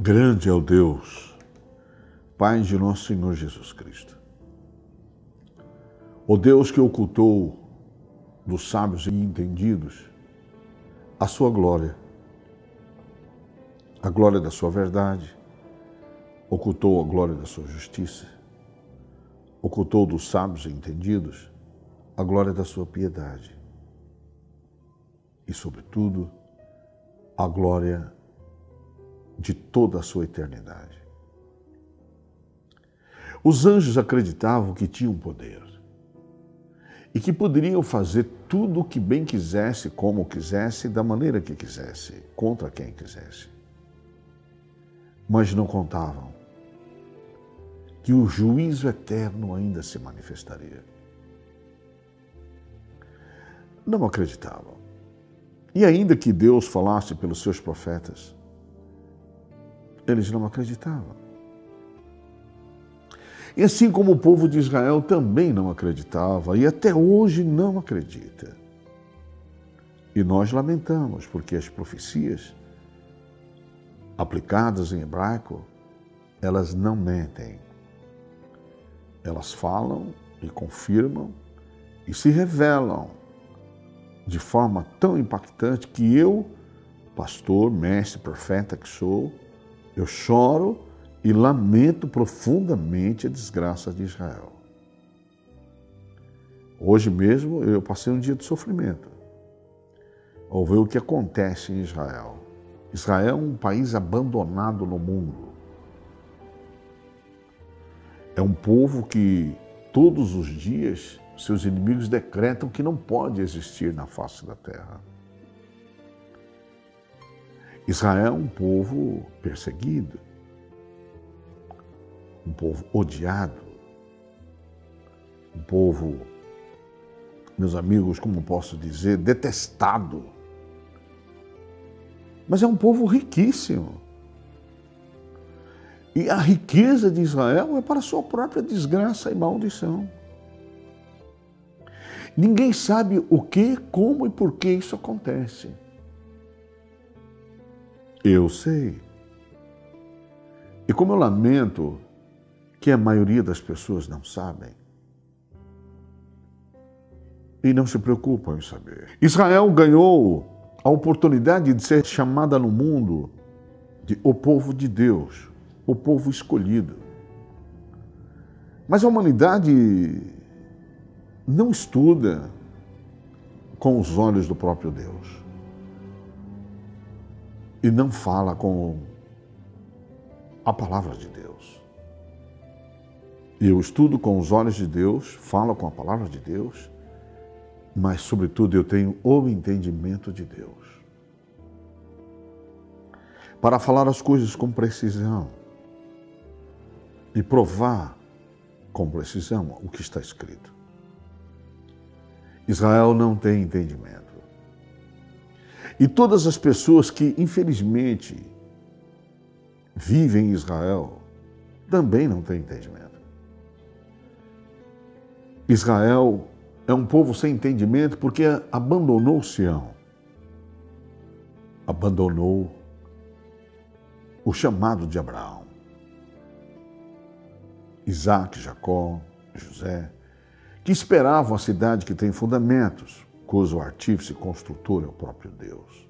Grande é o Deus, Pai de nosso Senhor Jesus Cristo. O Deus que ocultou dos sábios e entendidos a sua glória, a glória da sua verdade, ocultou a glória da sua justiça, ocultou dos sábios e entendidos a glória da sua piedade e, sobretudo, a glória de toda a sua eternidade. Os anjos acreditavam que tinham poder e que poderiam fazer tudo o que bem quisesse, como quisesse, da maneira que quisesse, contra quem quisesse. Mas não contavam que o juízo eterno ainda se manifestaria. Não acreditavam. E ainda que Deus falasse pelos seus profetas, eles não acreditavam. E assim como o povo de Israel também não acreditava e até hoje não acredita. E nós lamentamos, porque as profecias aplicadas em hebraico, elas não mentem. Elas falam e confirmam e se revelam de forma tão impactante que eu, pastor, mestre, profeta que sou, eu choro e lamento profundamente a desgraça de Israel. Hoje mesmo eu passei um dia de sofrimento ao ver o que acontece em Israel. Israel é um país abandonado no mundo. É um povo que todos os dias seus inimigos decretam que não pode existir na face da terra. Israel é um povo perseguido, um povo odiado, um povo, meus amigos, como posso dizer, detestado. Mas é um povo riquíssimo. E a riqueza de Israel é para sua própria desgraça e maldição. Ninguém sabe o que, como e por que isso acontece. Eu sei. E como eu lamento que a maioria das pessoas não sabem e não se preocupam em saber. Israel ganhou a oportunidade de ser chamada no mundo de o povo de Deus, o povo escolhido. Mas a humanidade não estuda com os olhos do próprio Deus e não fala com a palavra de Deus. Eu estudo com os olhos de Deus, falo com a palavra de Deus, mas, sobretudo, eu tenho o entendimento de Deus. Para falar as coisas com precisão e provar com precisão o que está escrito. Israel não tem entendimento. E todas as pessoas que, infelizmente, vivem em Israel também não têm entendimento. Israel é um povo sem entendimento porque abandonou Sião, abandonou o chamado de Abraão. Isaac, Jacó, José, que esperavam a cidade que tem fundamentos, cujo artífice e construtor é o próprio Deus.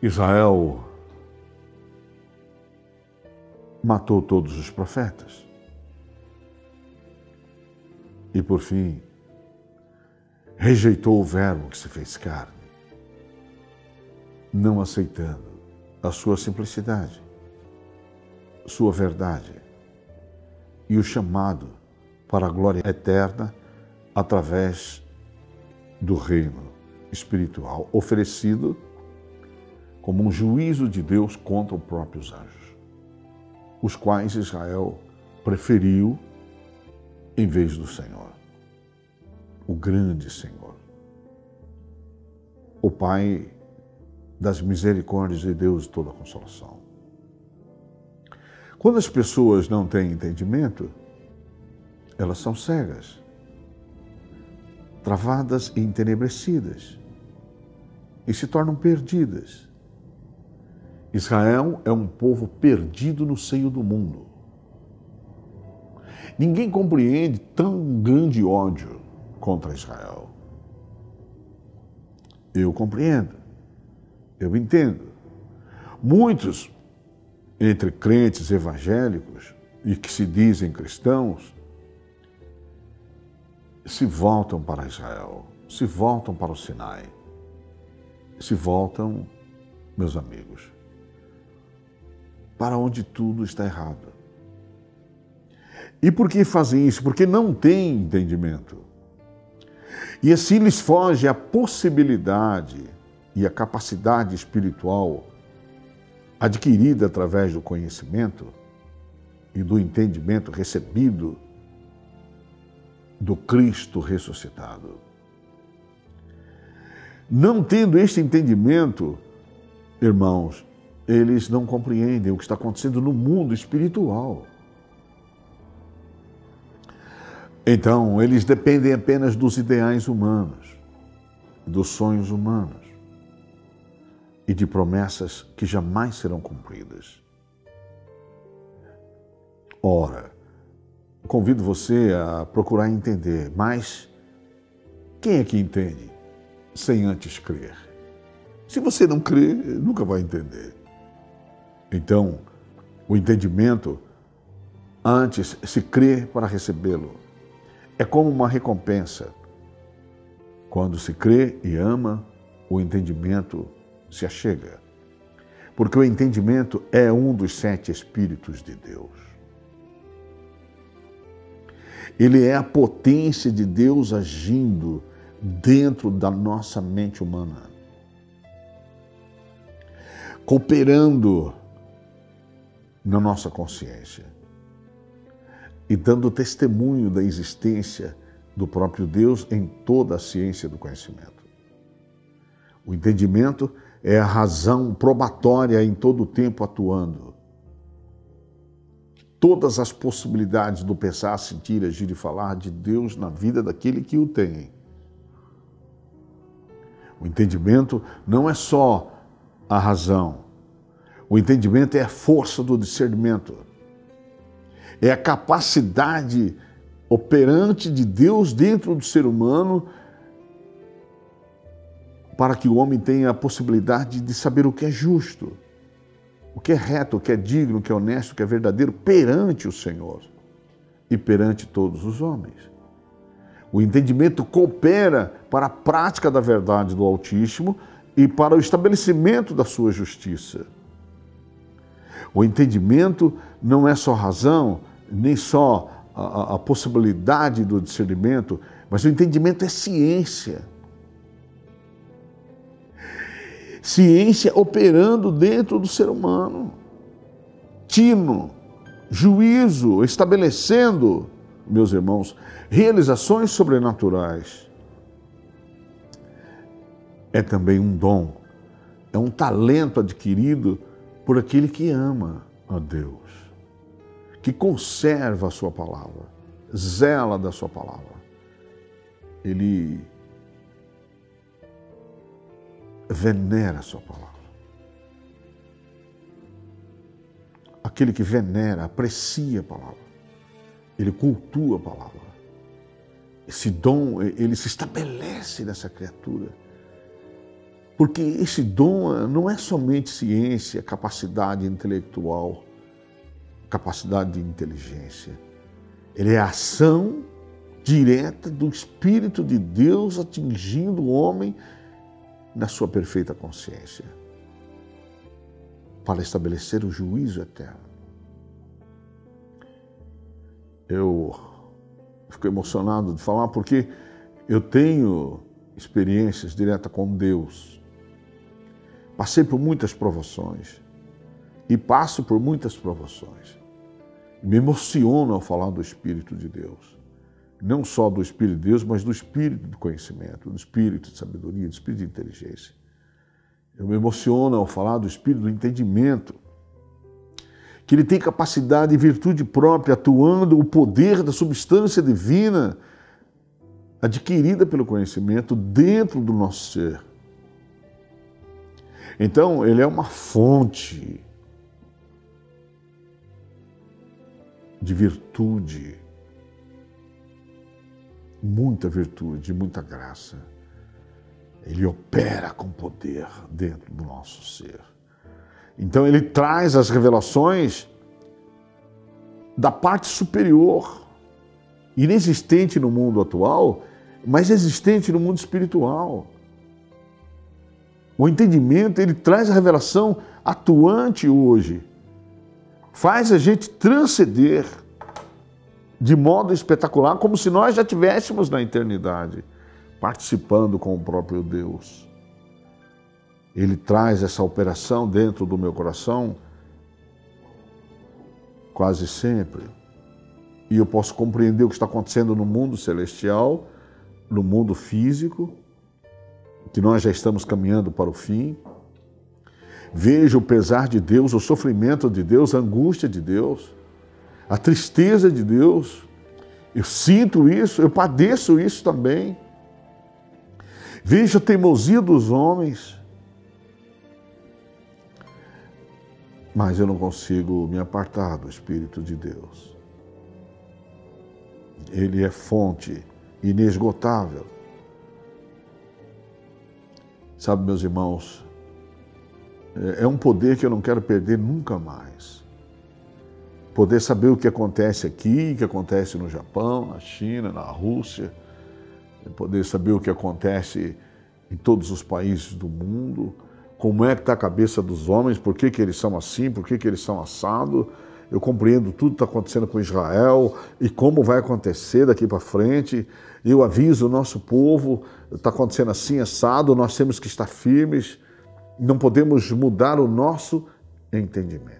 Israel matou todos os profetas. E por fim, rejeitou o Verbo que se fez carne, não aceitando a sua simplicidade, sua verdade e o chamado para a glória eterna através do reino espiritual oferecido como um juízo de Deus contra os próprios anjos, os quais Israel preferiu em vez do Senhor, o grande Senhor, o Pai das misericórdias de Deus de toda consolação. Quando as pessoas não têm entendimento, elas são cegas travadas e entenebrecidas e se tornam perdidas. Israel é um povo perdido no seio do mundo. Ninguém compreende tão grande ódio contra Israel. Eu compreendo, eu entendo. Muitos, entre crentes evangélicos e que se dizem cristãos, se voltam para Israel, se voltam para o Sinai, se voltam, meus amigos, para onde tudo está errado. E por que fazem isso? Porque não têm entendimento. E assim lhes foge a possibilidade e a capacidade espiritual adquirida através do conhecimento e do entendimento recebido do Cristo ressuscitado. Não tendo este entendimento, irmãos, eles não compreendem o que está acontecendo no mundo espiritual. Então, eles dependem apenas dos ideais humanos, dos sonhos humanos e de promessas que jamais serão cumpridas. Ora, convido você a procurar entender, mas quem é que entende sem antes crer? Se você não crê, nunca vai entender. Então, o entendimento antes se crê para recebê-lo. É como uma recompensa. Quando se crê e ama, o entendimento se achega. Porque o entendimento é um dos sete Espíritos de Deus. Ele é a potência de Deus agindo dentro da nossa mente humana, cooperando na nossa consciência. E dando testemunho da existência do próprio Deus em toda a ciência do conhecimento. O entendimento é a razão probatória em todo o tempo atuando todas as possibilidades do pensar, sentir, agir e falar de Deus na vida daquele que o tem. O entendimento não é só a razão. O entendimento é a força do discernimento. É a capacidade operante de Deus dentro do ser humano para que o homem tenha a possibilidade de saber o que é justo o que é reto, o que é digno, o que é honesto, o que é verdadeiro perante o Senhor e perante todos os homens. O entendimento coopera para a prática da verdade do Altíssimo e para o estabelecimento da sua justiça. O entendimento não é só razão, nem só a, a possibilidade do discernimento, mas o entendimento é ciência ciência operando dentro do ser humano, tino, juízo, estabelecendo, meus irmãos, realizações sobrenaturais. É também um dom, é um talento adquirido por aquele que ama a Deus, que conserva a sua palavra, zela da sua palavra. Ele venera a sua palavra. Aquele que venera, aprecia a palavra, ele cultua a palavra. Esse dom, ele se estabelece nessa criatura. Porque esse dom não é somente ciência, capacidade intelectual, capacidade de inteligência. Ele é a ação direta do Espírito de Deus atingindo o homem na sua perfeita consciência, para estabelecer o juízo eterno. Eu fico emocionado de falar porque eu tenho experiências diretas com Deus. Passei por muitas provações e passo por muitas provações. Me emociono ao falar do Espírito de Deus não só do Espírito de Deus, mas do Espírito de conhecimento, do Espírito de sabedoria, do Espírito de inteligência. Eu me emociono ao falar do Espírito do entendimento, que ele tem capacidade e virtude própria, atuando o poder da substância divina adquirida pelo conhecimento dentro do nosso ser. Então, ele é uma fonte de virtude, muita virtude, muita graça. Ele opera com poder dentro do nosso ser. Então, ele traz as revelações da parte superior, inexistente no mundo atual, mas existente no mundo espiritual. O entendimento, ele traz a revelação atuante hoje. Faz a gente transcender de modo espetacular, como se nós já tivéssemos na eternidade, participando com o próprio Deus. Ele traz essa operação dentro do meu coração quase sempre. E eu posso compreender o que está acontecendo no mundo celestial, no mundo físico, que nós já estamos caminhando para o fim. Vejo o pesar de Deus, o sofrimento de Deus, a angústia de Deus, a tristeza de Deus. Eu sinto isso, eu padeço isso também. Vejo a teimosia dos homens. Mas eu não consigo me apartar do Espírito de Deus. Ele é fonte inesgotável Sabe, meus irmãos, é, é um poder que eu não quero perder nunca mais. Poder saber o que acontece aqui, o que acontece no Japão, na China, na Rússia, poder saber o que acontece em todos os países do mundo, como é que está a cabeça dos homens, por que, que eles são assim, por que, que eles são assados. Eu compreendo tudo que está acontecendo com Israel e como vai acontecer daqui para frente. Eu aviso o nosso povo, está acontecendo assim, assado, nós temos que estar firmes, não podemos mudar o nosso entendimento.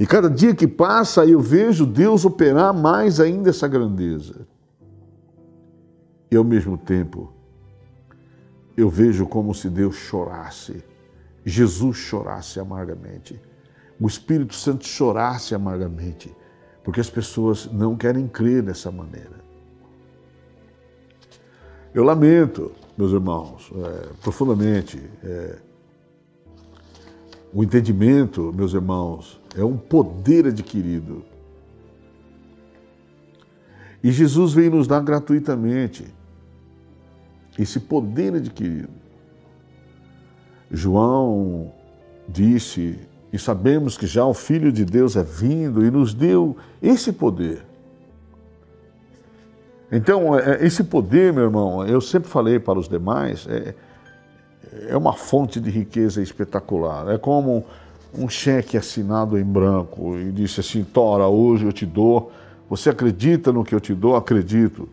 E cada dia que passa, eu vejo Deus operar mais ainda essa grandeza. E ao mesmo tempo, eu vejo como se Deus chorasse, Jesus chorasse amargamente, o Espírito Santo chorasse amargamente, porque as pessoas não querem crer dessa maneira. Eu lamento, meus irmãos, é, profundamente. É, o entendimento, meus irmãos, é um poder adquirido. E Jesus veio nos dar gratuitamente esse poder adquirido. João disse, e sabemos que já o Filho de Deus é vindo e nos deu esse poder. Então, é, é, esse poder, meu irmão, eu sempre falei para os demais, é, é uma fonte de riqueza espetacular. É como um cheque assinado em branco e disse assim: Tora, hoje eu te dou. Você acredita no que eu te dou? Acredito.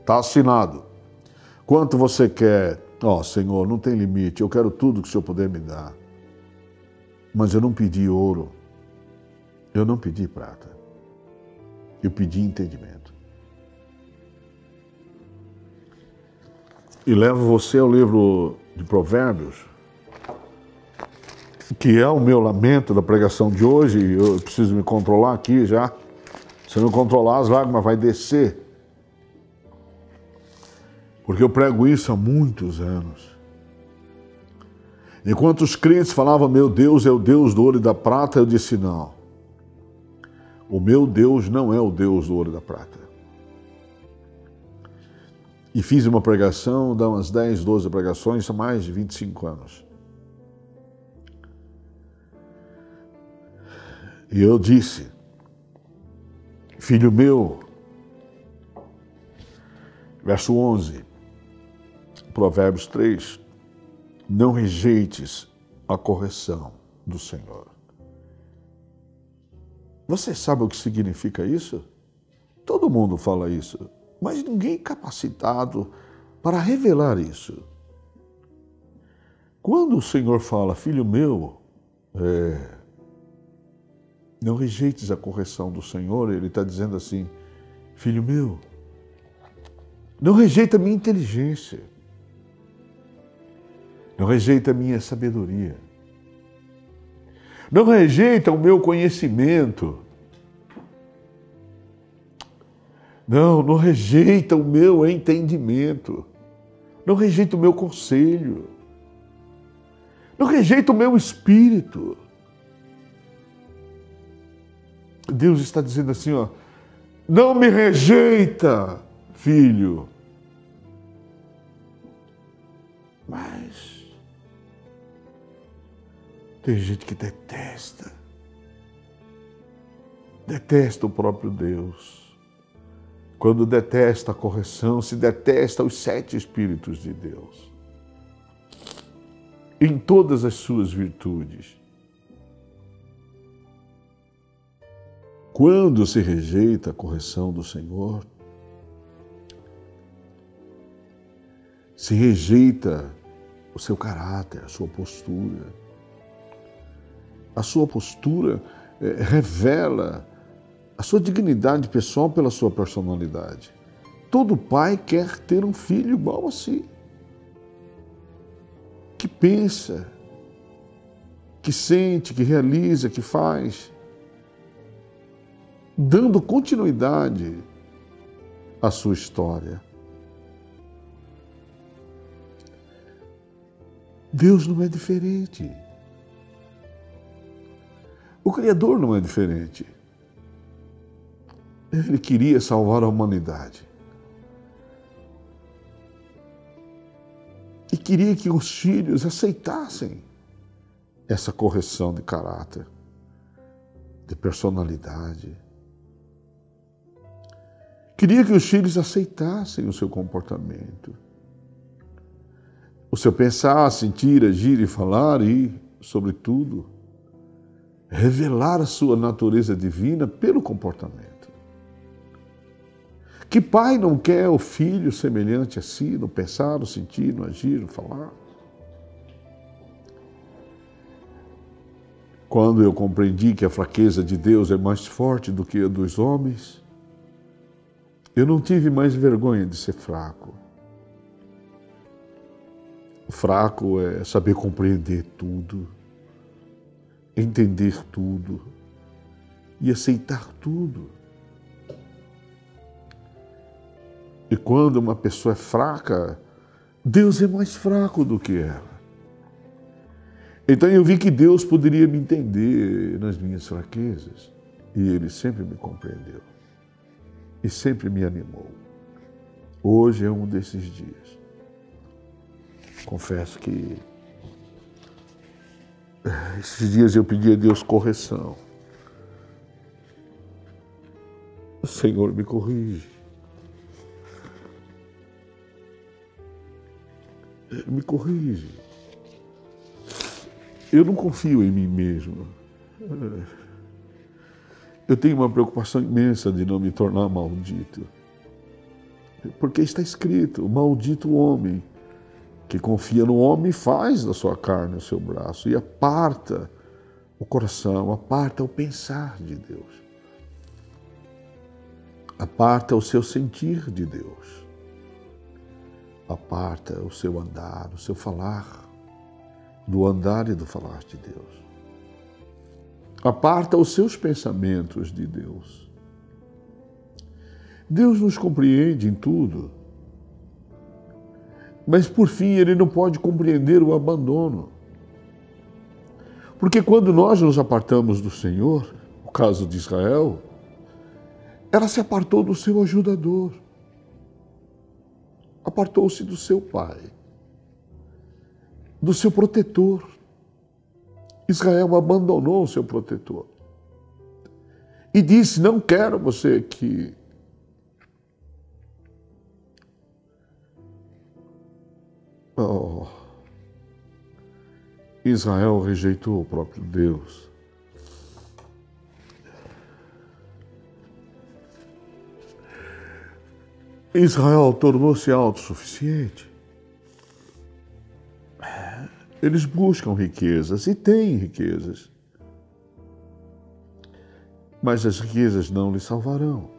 Está assinado. Quanto você quer? Ó, oh, Senhor, não tem limite. Eu quero tudo que o Senhor puder me dar. Mas eu não pedi ouro. Eu não pedi prata. Eu pedi entendimento. e levo você ao livro de Provérbios, que é o meu lamento da pregação de hoje, eu preciso me controlar aqui já. Se não controlar, as lágrimas vai descer. Porque eu prego isso há muitos anos. Enquanto os crentes falavam, meu Deus é o Deus do ouro e da prata, eu disse, não. O meu Deus não é o Deus do ouro e da prata. E fiz uma pregação, dá umas 10, 12 pregações, são mais de 25 anos. E eu disse, filho meu, verso 11, Provérbios 3, não rejeites a correção do Senhor. Você sabe o que significa isso? Todo mundo fala isso mas ninguém capacitado para revelar isso. Quando o Senhor fala, filho meu, é, não rejeites a correção do Senhor, Ele está dizendo assim, filho meu, não rejeita a minha inteligência, não rejeita a minha sabedoria, não rejeita o meu conhecimento, Não, não rejeita o meu entendimento. Não rejeita o meu conselho. Eu rejeito o meu espírito. Deus está dizendo assim, ó, não me rejeita, filho. Mas tem gente que detesta. Detesta o próprio Deus. Quando detesta a correção, se detesta os sete Espíritos de Deus. Em todas as suas virtudes. Quando se rejeita a correção do Senhor, se rejeita o seu caráter, a sua postura. A sua postura é, revela a sua dignidade pessoal pela sua personalidade. Todo pai quer ter um filho igual a si, que pensa, que sente, que realiza, que faz, dando continuidade à sua história. Deus não é diferente. O Criador não é diferente. Ele queria salvar a humanidade. E queria que os filhos aceitassem essa correção de caráter, de personalidade. Queria que os filhos aceitassem o seu comportamento, o seu pensar, sentir, agir e falar e, sobretudo, revelar a sua natureza divina pelo comportamento. Que pai não quer o filho semelhante a si, no pensar, no sentir, no agir, no falar? Quando eu compreendi que a fraqueza de Deus é mais forte do que a dos homens, eu não tive mais vergonha de ser fraco. Fraco é saber compreender tudo, entender tudo e aceitar tudo. E quando uma pessoa é fraca, Deus é mais fraco do que ela. Então eu vi que Deus poderia me entender nas minhas fraquezas. E Ele sempre me compreendeu. E sempre me animou. Hoje é um desses dias. Confesso que esses dias eu pedi a Deus correção. O Senhor me corrige. me corrige. Eu não confio em mim mesmo. Eu tenho uma preocupação imensa de não me tornar maldito. Porque está escrito: maldito o homem que confia no homem e faz da sua carne o seu braço e aparta o coração, aparta o pensar de Deus, aparta o seu sentir de Deus aparta o seu andar, o seu falar, do andar e do falar de Deus. Aparta os seus pensamentos de Deus. Deus nos compreende em tudo, mas por fim ele não pode compreender o abandono. Porque quando nós nos apartamos do Senhor, o caso de Israel, ela se apartou do seu ajudador apartou-se do seu pai, do seu protetor. Israel abandonou o seu protetor e disse: Não quero você aqui. Oh, Israel rejeitou o próprio Deus. Israel tornou-se autossuficiente. Eles buscam riquezas e têm riquezas. Mas as riquezas não lhes salvarão.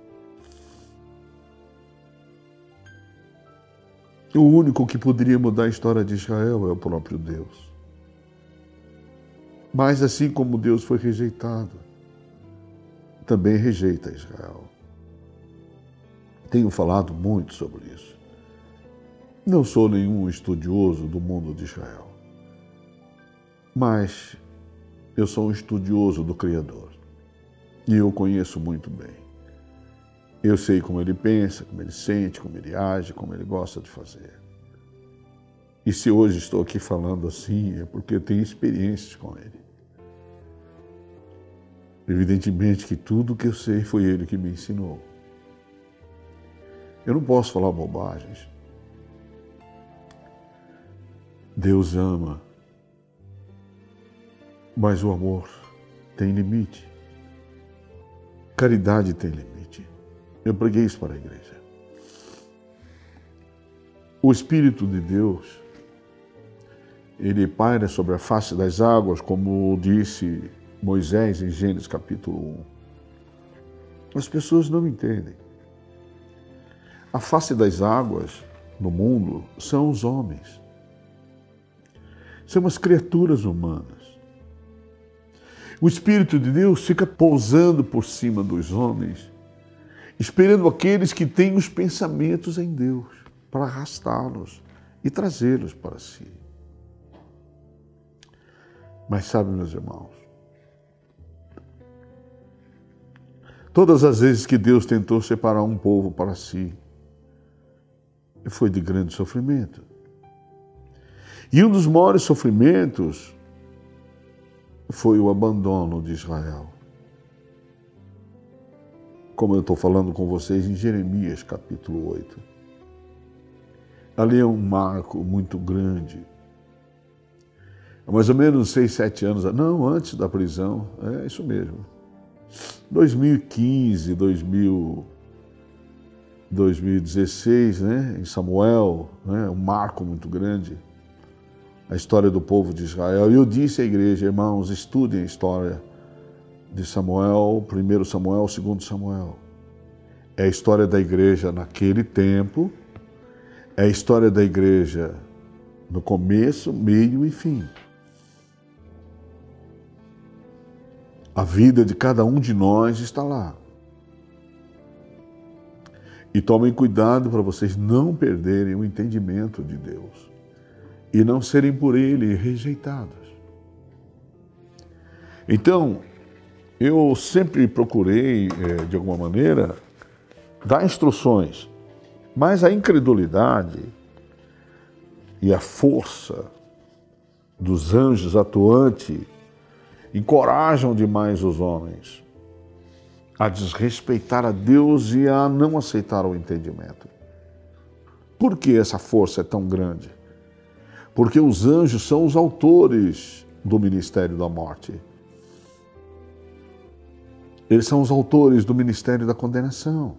O único que poderia mudar a história de Israel é o próprio Deus. Mas assim como Deus foi rejeitado, também rejeita Israel. Tenho falado muito sobre isso. Não sou nenhum estudioso do mundo de Israel. Mas eu sou um estudioso do Criador e eu conheço muito bem. Eu sei como ele pensa, como ele sente, como ele age, como ele gosta de fazer. E se hoje estou aqui falando assim, é porque eu tenho experiências com ele. Evidentemente que tudo que eu sei foi ele que me ensinou. Eu não posso falar bobagens. Deus ama, mas o amor tem limite. Caridade tem limite. Eu preguei isso para a igreja. O Espírito de Deus, ele paira sobre a face das águas, como disse Moisés em Gênesis capítulo 1. As pessoas não entendem. A face das águas no mundo são os homens. São as criaturas humanas. O Espírito de Deus fica pousando por cima dos homens, esperando aqueles que têm os pensamentos em Deus, para arrastá-los e trazê-los para si. Mas sabe, meus irmãos, todas as vezes que Deus tentou separar um povo para si, foi de grande sofrimento. E um dos maiores sofrimentos foi o abandono de Israel. Como eu estou falando com vocês em Jeremias capítulo 8. Ali é um marco muito grande. Há mais ou menos seis, sete anos, não, antes da prisão, é isso mesmo. 2015, 2000, 2016, né, em Samuel, né, um marco muito grande a história do povo de Israel. Eu disse à igreja, irmãos, estudem a história de Samuel, 1 Samuel, 2 Samuel. É a história da igreja naquele tempo, é a história da igreja no começo, meio e fim. A vida de cada um de nós está lá. E tomem cuidado para vocês não perderem o entendimento de Deus e não serem por ele rejeitados. Então, eu sempre procurei, eh, de alguma maneira, dar instruções, mas a incredulidade e a força dos anjos atuante encorajam demais os homens a desrespeitar a Deus e a não aceitar o entendimento. Por que essa força é tão grande? Porque os anjos são os autores do ministério da morte. Eles são os autores do ministério da condenação.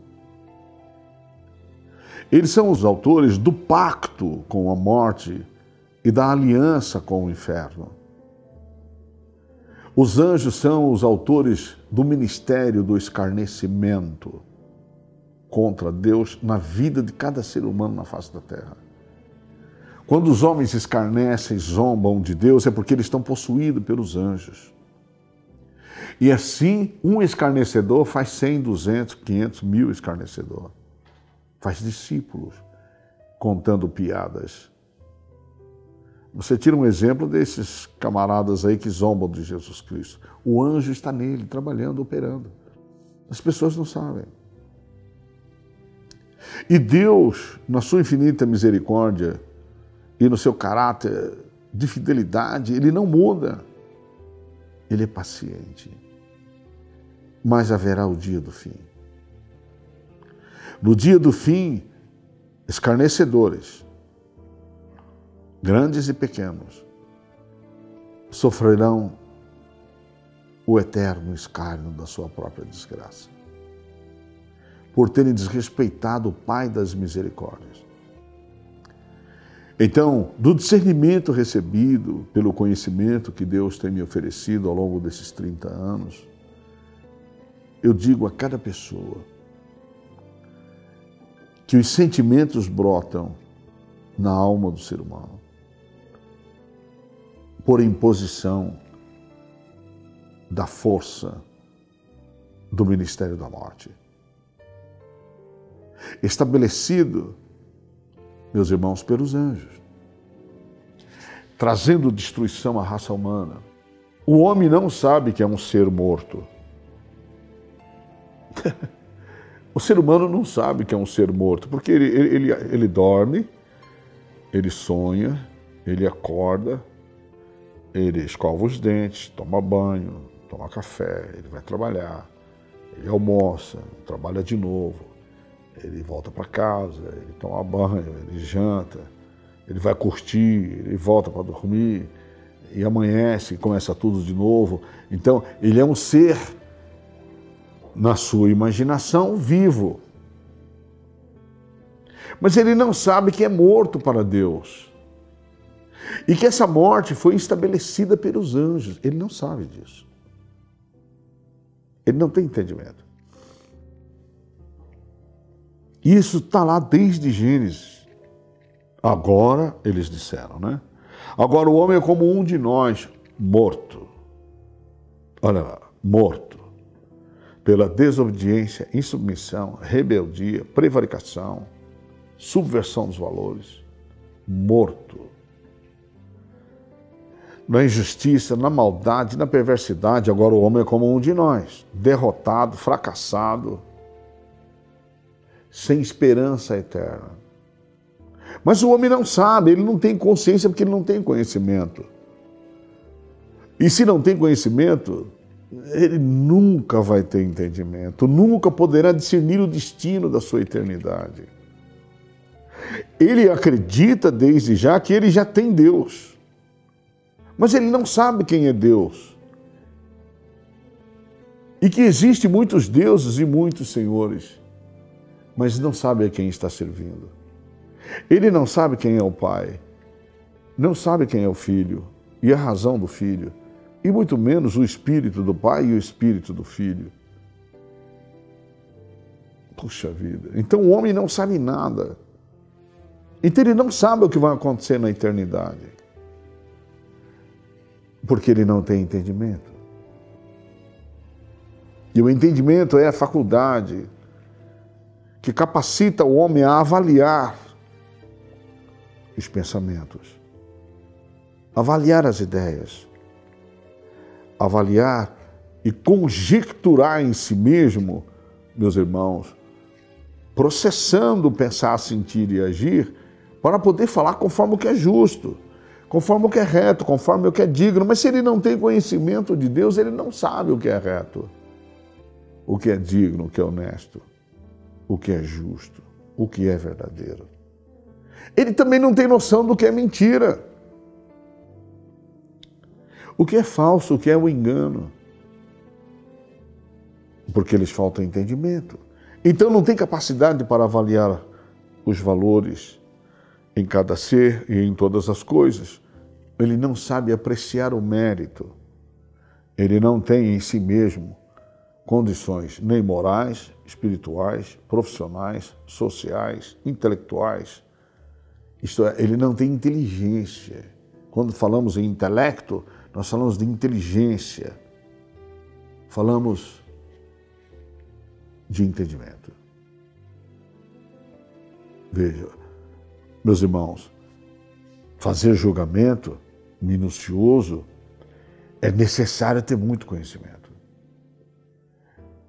Eles são os autores do pacto com a morte e da aliança com o inferno. Os anjos são os autores do ministério do escarnecimento contra Deus na vida de cada ser humano na face da terra. Quando os homens escarnecem, zombam de Deus, é porque eles estão possuídos pelos anjos. E assim, um escarnecedor faz 100, 200, 500, mil escarnecedor. Faz discípulos contando piadas. Você tira um exemplo desses camaradas aí que zombam de Jesus Cristo. O anjo está nele, trabalhando, operando. As pessoas não sabem. E Deus, na sua infinita misericórdia, e no seu caráter de fidelidade, ele não muda. Ele é paciente. Mas haverá o dia do fim. No dia do fim, escarnecedores, grandes e pequenos, sofrerão o eterno escárnio da sua própria desgraça, por terem desrespeitado o Pai das misericórdias. Então, do discernimento recebido pelo conhecimento que Deus tem me oferecido ao longo desses 30 anos, eu digo a cada pessoa que os sentimentos brotam na alma do ser humano por imposição da força do ministério da morte. Estabelecido meus irmãos, pelos anjos. trazendo destruição à raça humana. O homem não sabe que é um ser morto. o ser humano não sabe que é um ser morto, porque ele, ele, ele, ele dorme, ele sonha, ele acorda, ele escova os dentes, toma banho, toma café, ele vai trabalhar, ele almoça, trabalha de novo, ele volta para casa, ele toma banho, ele janta, ele vai curtir, ele volta para dormir, e amanhece, e começa tudo de novo. Então, ele é um ser, na sua imaginação, vivo. Mas ele não sabe que é morto para Deus. E que essa morte foi estabelecida pelos anjos. Ele não sabe disso. Ele não tem entendimento. Isso está lá desde Gênesis. Agora, eles disseram, né? Agora o homem é como um de nós, morto. Olha lá, morto. Pela desobediência, insubmissão, rebeldia, prevaricação, subversão dos valores. Morto na injustiça, na maldade, na perversidade. Agora o homem é como um de nós, derrotado, fracassado, sem esperança eterna. Mas o homem não sabe, ele não tem consciência porque ele não tem conhecimento. E se não tem conhecimento, ele nunca vai ter entendimento, nunca poderá discernir o destino da sua eternidade. Ele acredita desde já que ele já tem Deus. Mas ele não sabe quem é Deus. E que existe muitos deuses e muitos senhores, mas não sabe a quem está servindo. Ele não sabe quem é o Pai, não sabe quem é o Filho e a razão do Filho, e muito menos o Espírito do Pai e o Espírito do Filho. Puxa vida. Então o homem não sabe nada. Então ele não sabe o que vai acontecer na eternidade porque ele não tem entendimento. E o entendimento é a faculdade que capacita o homem a avaliar os pensamentos, avaliar as ideias, avaliar e conjecturar em si mesmo, meus irmãos, processando pensar, sentir e agir para poder falar conforme o que é justo conforme o que é reto, conforme o que é digno. Mas se ele não tem conhecimento de Deus, ele não sabe o que é reto, o que é digno, o que é honesto, o que é justo, o que é verdadeiro. Ele também não tem noção do que é mentira, o que é falso, o que é o engano, porque eles faltam entendimento. Então não tem capacidade para avaliar os valores em cada ser e em todas as coisas. Ele não sabe apreciar o mérito. Ele não tem em si mesmo condições nem morais, espirituais, profissionais, sociais, intelectuais. Isto é, ele não tem inteligência. Quando falamos em intelecto, nós falamos de inteligência. Falamos de entendimento. Veja, meus irmãos, fazer julgamento minucioso é necessário ter muito conhecimento.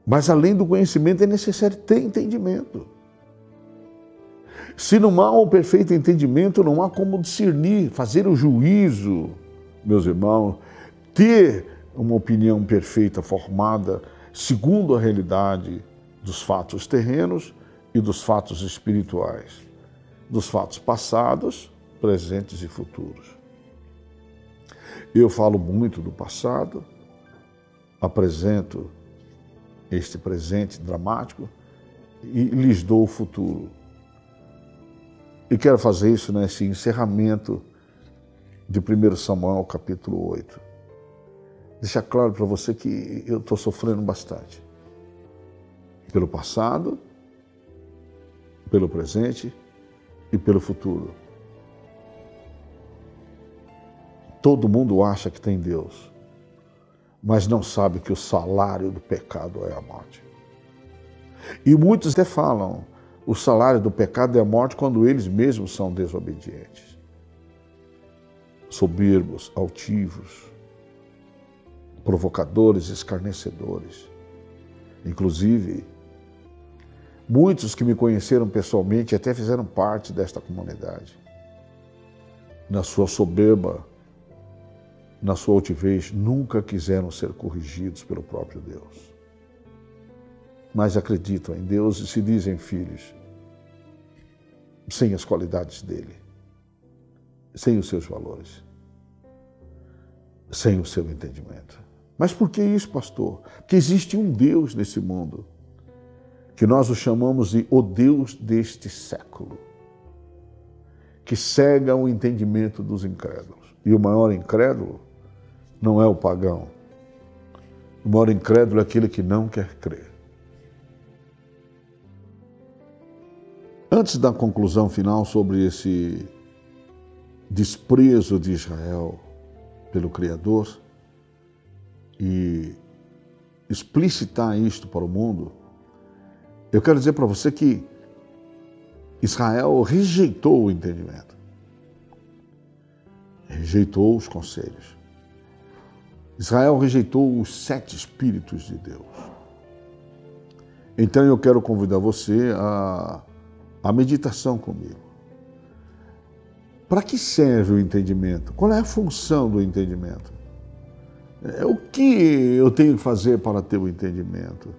Mas além do conhecimento, é necessário ter entendimento. Se não há um perfeito entendimento, não há como discernir, fazer o juízo, meus irmãos, ter uma opinião perfeita, formada segundo a realidade dos fatos terrenos e dos fatos espirituais dos fatos passados, presentes e futuros. Eu falo muito do passado, apresento este presente dramático e lhes dou o futuro. E quero fazer isso nesse encerramento de 1 Samuel, capítulo 8. Deixar claro para você que eu estou sofrendo bastante. Pelo passado, pelo presente e pelo futuro. Todo mundo acha que tem Deus, mas não sabe que o salário do pecado é a morte. E muitos até falam, o salário do pecado é a morte quando eles mesmos são desobedientes. soberbos, altivos, provocadores, escarnecedores. Inclusive, muitos que me conheceram pessoalmente até fizeram parte desta comunidade. Na sua soberba, na sua altivez, nunca quiseram ser corrigidos pelo próprio Deus. Mas acreditam em Deus e se dizem filhos, sem as qualidades dele, sem os seus valores, sem o seu entendimento. Mas por que isso, pastor? Porque existe um Deus nesse mundo que nós o chamamos de o Deus deste século, que cega o entendimento dos incrédulos. E o maior incrédulo não é o pagão. O maior incrédulo é aquele que não quer crer. Antes da conclusão final sobre esse desprezo de Israel pelo Criador e explicitar isto para o mundo, eu quero dizer para você que Israel rejeitou o entendimento, rejeitou os conselhos. Israel rejeitou os sete Espíritos de Deus. Então eu quero convidar você a, a meditação comigo. Para que serve o entendimento? Qual é a função do entendimento? É, o que eu tenho que fazer para ter o entendimento?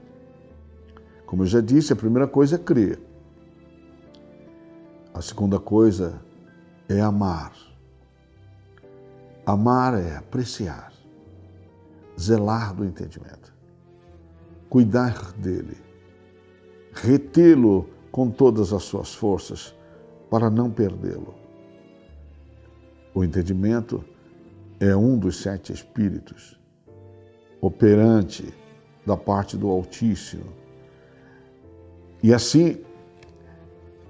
Como eu já disse, a primeira coisa é crer. A segunda coisa é amar. Amar é apreciar, zelar do entendimento, cuidar dele, retê-lo com todas as suas forças para não perdê-lo. O entendimento é um dos sete espíritos operante da parte do Altíssimo. E assim,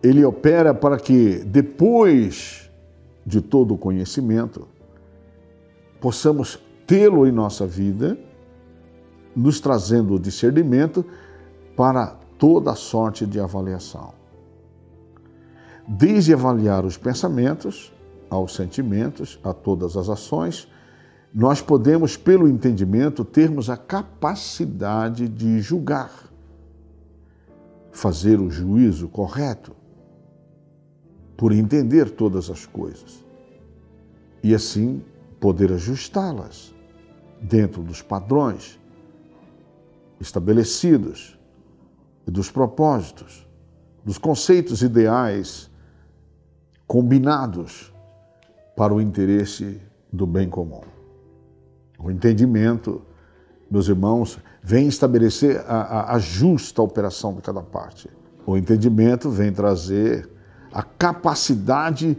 ele opera para que, depois de todo o conhecimento, possamos tê-lo em nossa vida, nos trazendo o discernimento para toda sorte de avaliação. Desde avaliar os pensamentos, aos sentimentos, a todas as ações, nós podemos, pelo entendimento, termos a capacidade de julgar, fazer o juízo correto, por entender todas as coisas e assim poder ajustá-las dentro dos padrões estabelecidos e dos propósitos, dos conceitos ideais combinados para o interesse do bem comum. O entendimento, meus irmãos, vem estabelecer a, a, a justa operação de cada parte. O entendimento vem trazer a capacidade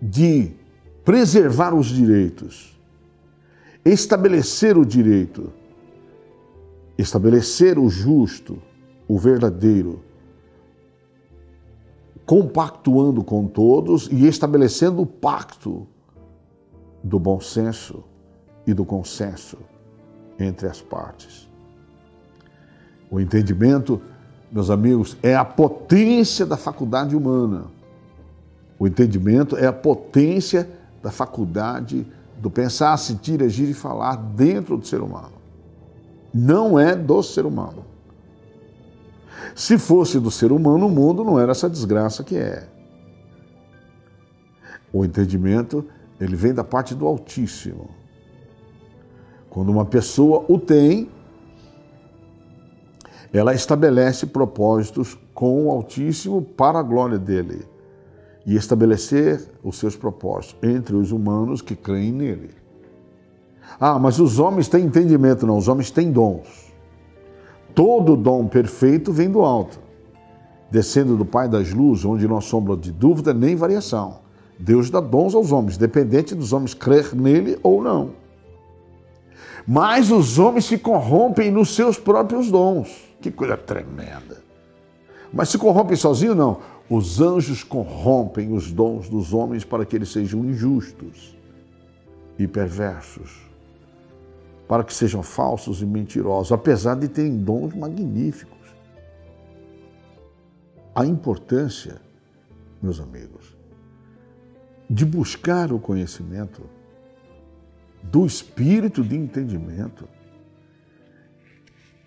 de preservar os direitos, estabelecer o direito, estabelecer o justo, o verdadeiro, compactuando com todos e estabelecendo o pacto do bom senso e do consenso entre as partes. O entendimento, meus amigos, é a potência da faculdade humana. O entendimento é a potência da faculdade do pensar, sentir, agir e falar dentro do ser humano. Não é do ser humano. Se fosse do ser humano, o mundo não era essa desgraça que é. O entendimento, ele vem da parte do Altíssimo. Quando uma pessoa o tem, ela estabelece propósitos com o Altíssimo para a glória dele e estabelecer os seus propósitos entre os humanos que creem nele. Ah, mas os homens têm entendimento, não, os homens têm dons. Todo dom perfeito vem do alto, descendo do Pai das Luzes, onde não há sombra de dúvida nem variação. Deus dá dons aos homens, dependente dos homens crer nele ou não. Mas os homens se corrompem nos seus próprios dons. Que coisa tremenda. Mas se corrompem sozinhos, não. Os anjos corrompem os dons dos homens para que eles sejam injustos e perversos, para que sejam falsos e mentirosos, apesar de terem dons magníficos. A importância, meus amigos, de buscar o conhecimento, do espírito de entendimento,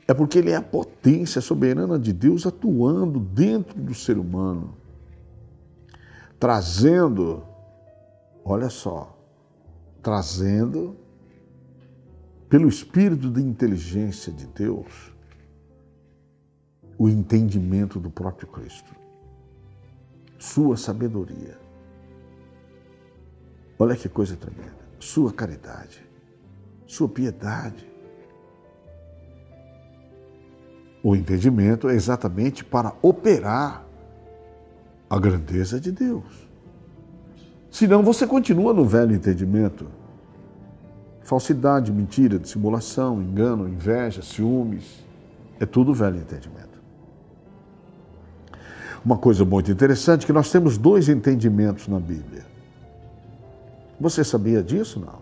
é porque ele é a potência soberana de Deus atuando dentro do ser humano, trazendo, olha só, trazendo pelo espírito de inteligência de Deus o entendimento do próprio Cristo, sua sabedoria. Olha que coisa tremenda, sua caridade, sua piedade O entendimento é exatamente para operar a grandeza de Deus. Senão você continua no velho entendimento. Falsidade, mentira, dissimulação, engano, inveja, ciúmes. É tudo velho entendimento. Uma coisa muito interessante é que nós temos dois entendimentos na Bíblia. Você sabia disso? Não.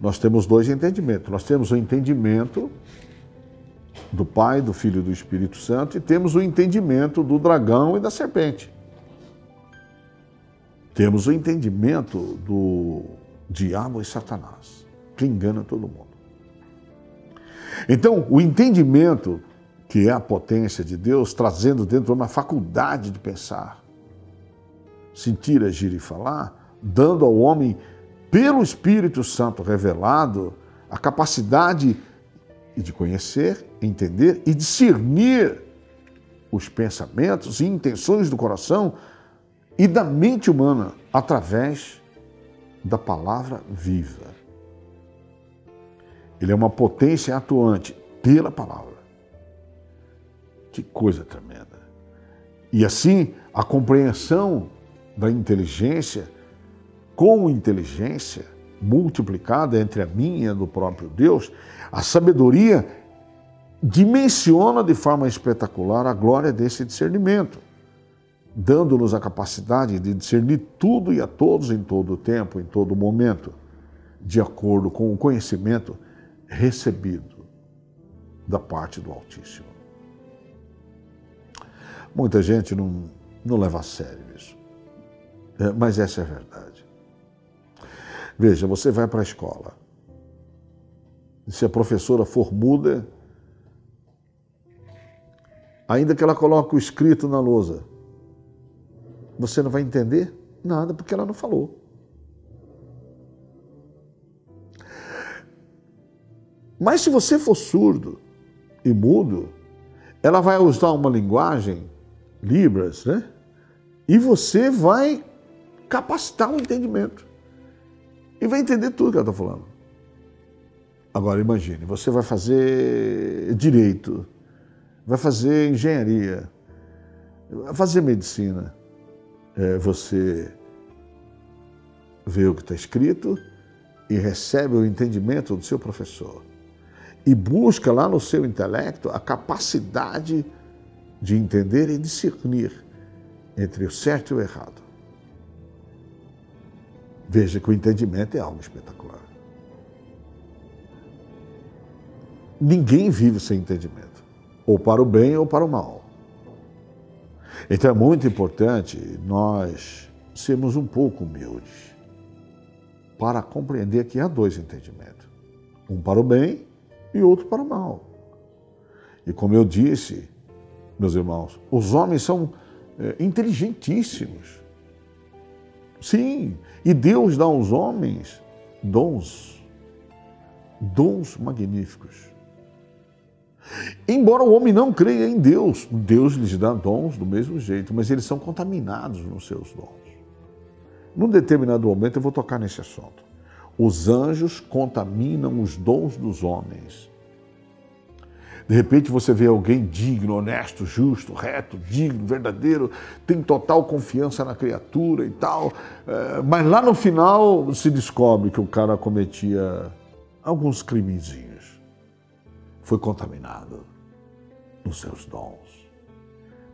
Nós temos dois entendimentos. Nós temos o entendimento do Pai, do Filho e do Espírito Santo e temos o entendimento do dragão e da serpente. Temos o entendimento do diabo e Satanás, que engana todo mundo. Então, o entendimento, que é a potência de Deus, trazendo dentro uma faculdade de pensar, sentir, agir e falar, dando ao homem, pelo Espírito Santo revelado, a capacidade e de conhecer, entender e discernir os pensamentos e intenções do coração e da mente humana através da palavra viva. Ele é uma potência atuante pela palavra. Que coisa tremenda. E assim, a compreensão da inteligência com inteligência multiplicada entre a minha e do próprio Deus, a sabedoria dimensiona de forma espetacular a glória desse discernimento, dando-nos a capacidade de discernir tudo e a todos em todo tempo, em todo momento, de acordo com o conhecimento recebido da parte do Altíssimo. Muita gente não, não leva a sério isso, é, mas essa é a verdade. Veja, você vai para a escola, se a professora for muda, ainda que ela coloque o escrito na lousa, você não vai entender nada porque ela não falou. Mas se você for surdo e mudo, ela vai usar uma linguagem, Libras, né? E você vai capacitar o entendimento. E vai entender tudo que ela está falando. Agora imagine, você vai fazer direito, vai fazer engenharia, vai fazer medicina. É, você vê o que está escrito e recebe o entendimento do seu professor. E busca lá no seu intelecto a capacidade de entender e discernir entre o certo e o errado. Veja que o entendimento é algo espetacular. Ninguém vive sem entendimento, ou para o bem ou para o mal. Então é muito importante nós sermos um pouco humildes para compreender que há dois entendimentos: um para o bem e outro para o mal. E como eu disse, meus irmãos, os homens são é, inteligentíssimos. Sim, e Deus dá aos homens dons, dons magníficos. Embora o homem não creia em Deus, Deus lhes dá dons do mesmo jeito, mas eles são contaminados nos seus dons. Num determinado momento eu vou tocar nesse assunto. Os anjos contaminam os dons dos homens. De repente você vê alguém digno, honesto, justo, reto, digno, verdadeiro, tem total confiança na criatura e tal, eh, mas lá no final se descobre que o cara cometia alguns crimezinhos foi contaminado nos seus dons.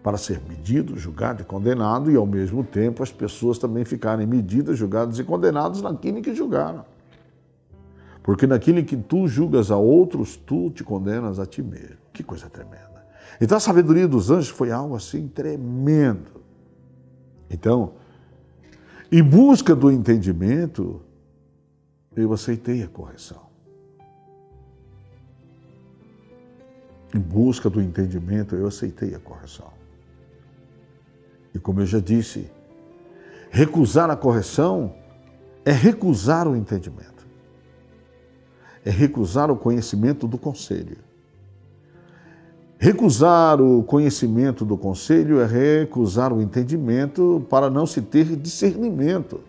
Para ser medido, julgado e condenado, e ao mesmo tempo as pessoas também ficarem medidas, julgadas e condenadas naquilo que julgaram. Porque naquilo que tu julgas a outros, tu te condenas a ti mesmo. Que coisa tremenda. Então a sabedoria dos anjos foi algo assim tremendo. Então, Em busca do entendimento, eu aceitei a correção. Em busca do entendimento, eu aceitei a correção. E como eu já disse, recusar a correção é recusar o entendimento. É recusar o conhecimento do conselho. Recusar o conhecimento do conselho é recusar o entendimento para não se ter discernimento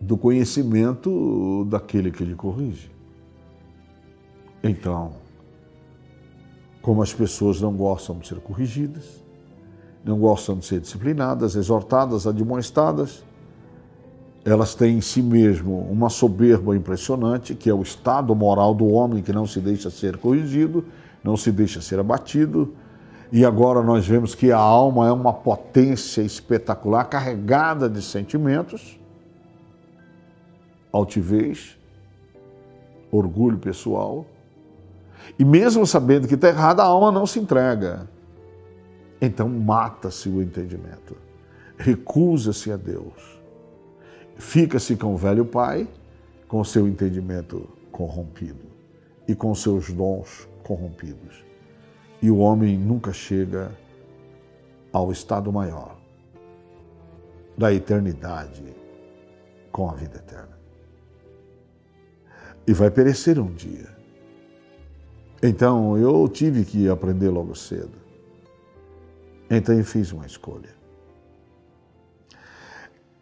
do conhecimento daquele que lhe corrige. Então, como as pessoas não gostam de ser corrigidas, não gostam de ser disciplinadas, exortadas, admoestadas, elas têm em si mesmo uma soberba impressionante, que é o estado moral do homem que não se deixa ser corrigido, não se deixa ser abatido. E agora nós vemos que a alma é uma potência espetacular, carregada de sentimentos, altivez, orgulho pessoal. E mesmo sabendo que está errado, a alma não se entrega. Então mata-se o entendimento, recusa-se a Deus, fica-se com o velho pai, com o seu entendimento corrompido e com seus dons corrompidos. E o homem nunca chega ao estado maior da eternidade com a vida eterna. E vai perecer um dia. Então eu tive que aprender logo cedo. Então eu fiz uma escolha.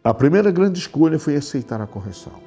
A primeira grande escolha foi aceitar a correção.